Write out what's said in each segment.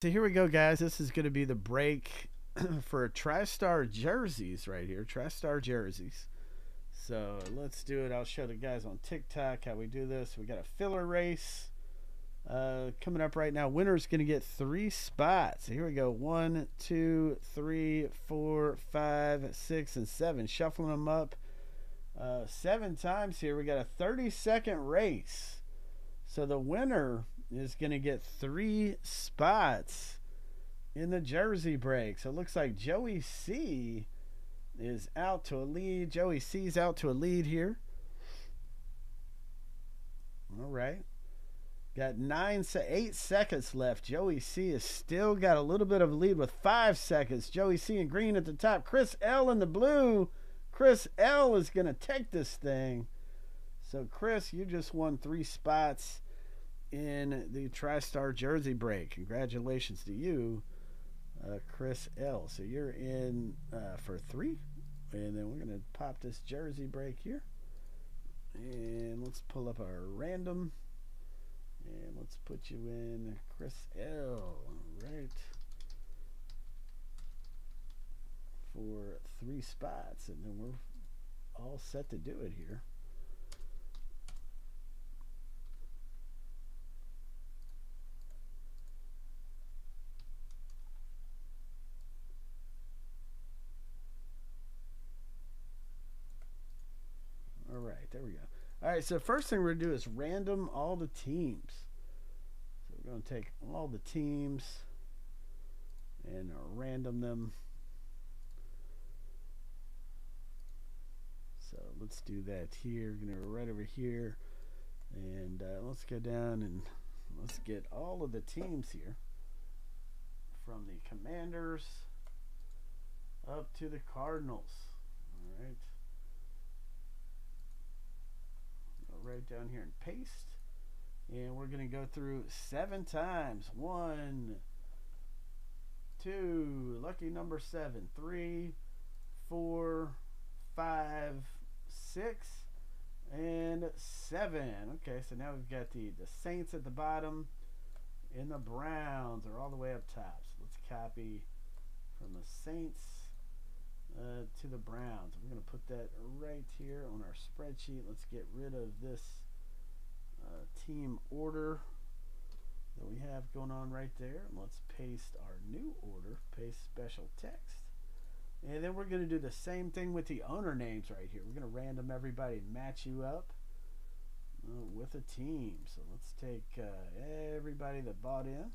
So here we go, guys. This is going to be the break for TriStar jerseys right here. TriStar jerseys. So let's do it. I'll show the guys on TikTok how we do this. We got a filler race uh, coming up right now. Winner's going to get three spots. So Here we go. One, two, three, four, five, six, and seven. Shuffling them up uh, seven times here. We got a 30 second race. So the winner is going to get three spots in the jersey break. So it looks like Joey C is out to a lead. Joey C's out to a lead here. All right. Got nine, eight seconds left. Joey C has still got a little bit of a lead with five seconds. Joey C in green at the top. Chris L in the blue. Chris L is going to take this thing. So, Chris, you just won three spots in the TriStar Jersey break. Congratulations to you, uh, Chris L. So you're in uh, for three. And then we're going to pop this Jersey break here. And let's pull up our random. And let's put you in Chris L. Right. For three spots. And then we're all set to do it here. Right, there we go. All right, so first thing we're going to do is random all the teams. So we're going to take all the teams and random them. So let's do that here. We're going to go right over here. And uh, let's go down and let's get all of the teams here. From the Commanders up to the Cardinals. All right. Right down here and paste. And we're going to go through seven times. One, two, lucky number seven, three, four, five, six, and seven. Okay, so now we've got the, the Saints at the bottom and the Browns are all the way up top. So let's copy from the Saints uh, to the Browns. We're going to put that right here on our spreadsheet. Let's get rid of this uh, team order that we have going on right there. And let's paste our new order, paste special text. And then we're going to do the same thing with the owner names right here. We're going to random everybody and match you up uh, with a team. So let's take uh, everybody that bought in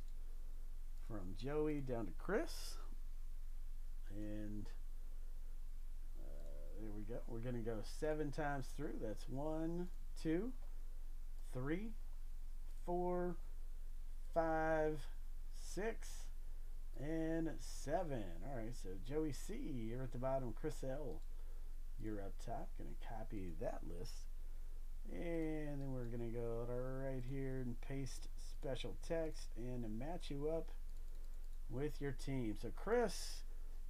from Joey down to Chris. And there we go. We're going to go seven times through. That's one, two, three, four, five, six, and seven. All right, so Joey C, you're at the bottom. Chris L, you're up top. Going to copy that list. And then we're going to go right here and paste special text and match you up with your team. So, Chris,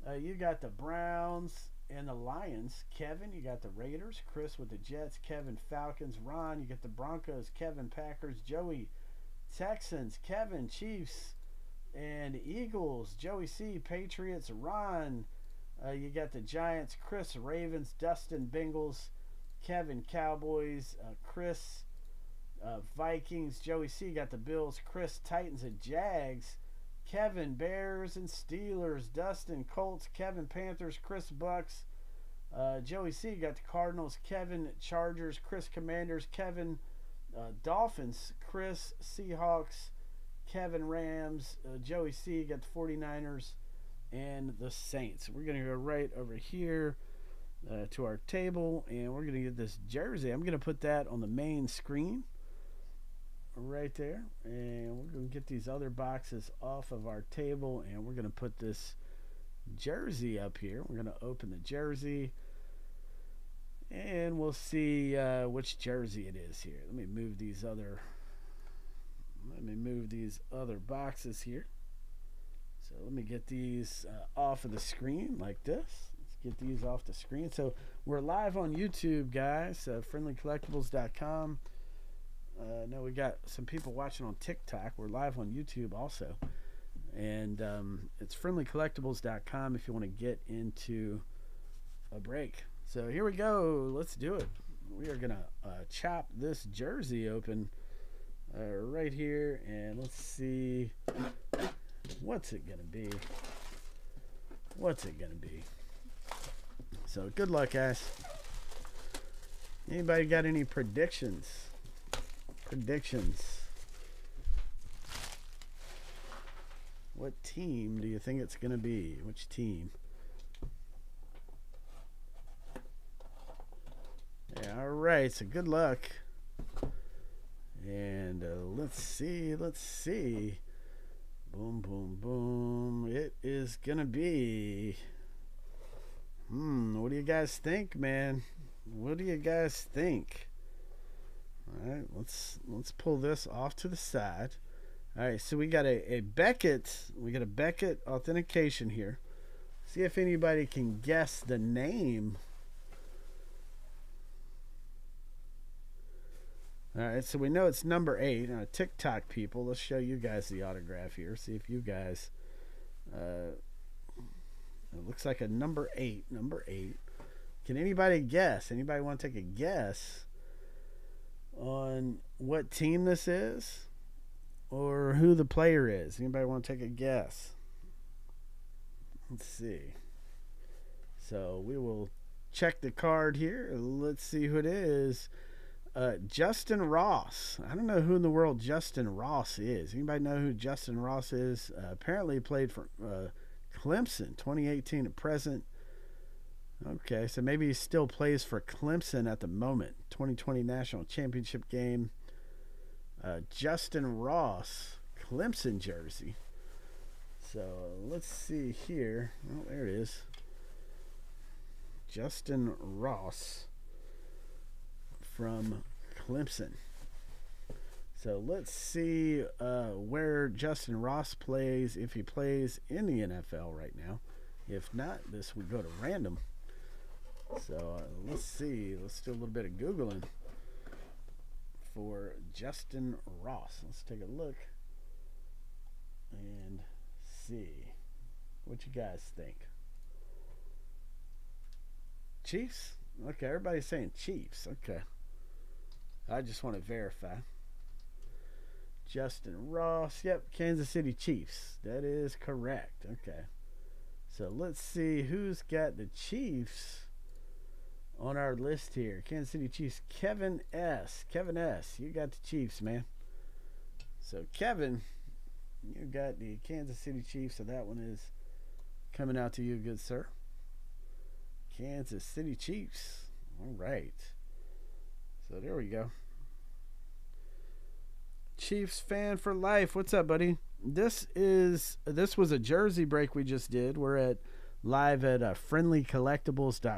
uh, you got the Browns and the Lions. Kevin, you got the Raiders. Chris with the Jets. Kevin Falcons. Ron, you got the Broncos. Kevin Packers. Joey Texans. Kevin Chiefs and Eagles. Joey C Patriots. Ron, uh, you got the Giants. Chris Ravens. Dustin Bengals. Kevin Cowboys. Uh, Chris uh, Vikings. Joey C got the Bills. Chris Titans and Jags. Kevin Bears and Steelers, Dustin Colts, Kevin Panthers, Chris Bucs, uh, Joey C got the Cardinals, Kevin Chargers, Chris Commanders, Kevin uh, Dolphins, Chris Seahawks, Kevin Rams, uh, Joey C got the 49ers and the Saints. We're going to go right over here uh, to our table and we're going to get this jersey. I'm going to put that on the main screen right there. And we're going to get these other boxes off of our table and we're going to put this jersey up here. We're going to open the jersey and we'll see uh, which jersey it is here. Let me move these other let me move these other boxes here. So let me get these uh, off of the screen like this. Let's get these off the screen. So we're live on youtube guys uh, friendlycollectibles.com uh, no, we got some people watching on TikTok. We're live on YouTube also. And um, it's friendlycollectibles.com if you want to get into a break. So here we go. Let's do it. We are going to uh, chop this jersey open uh, right here. And let's see. What's it going to be? What's it going to be? So good luck, guys. Anybody got any predictions? Predictions. What team do you think it's going to be? Which team? Yeah, all right. So good luck. And uh, let's see. Let's see. Boom, boom, boom. It is going to be. Hmm. What do you guys think, man? What do you guys think? All right. Let's let's pull this off to the side. All right, so we got a, a Beckett. We got a Beckett authentication here. See if anybody can guess the name. All right, so we know it's number eight. Now, TikTok people, let's show you guys the autograph here. See if you guys. Uh, it looks like a number eight. Number eight. Can anybody guess? Anybody want to take a guess on what team this is? or who the player is. Anybody want to take a guess? Let's see. So we will check the card here. Let's see who it is. Uh, Justin Ross. I don't know who in the world Justin Ross is. Anybody know who Justin Ross is? Uh, apparently played for uh, Clemson 2018 at present. Okay, so maybe he still plays for Clemson at the moment. 2020 National Championship game uh, Justin Ross Clemson jersey. So let's see here. Oh, there it is. Justin Ross from Clemson. So let's see uh, where Justin Ross plays, if he plays in the NFL right now. If not, this would go to random. So uh, let's see. Let's do a little bit of Googling for Justin Ross. Let's take a look and see what you guys think. Chiefs? Okay, everybody's saying Chiefs. Okay. I just want to verify. Justin Ross. Yep, Kansas City Chiefs. That is correct. Okay. So let's see who's got the Chiefs on our list here. Kansas City Chiefs, Kevin S. Kevin S. You got the Chiefs, man. So Kevin, you got the Kansas City Chiefs, so that one is coming out to you, good sir. Kansas City Chiefs. All right. So there we go. Chiefs fan for life. What's up, buddy? This is this was a jersey break we just did. We're at live at uh, friendlycollectibles.com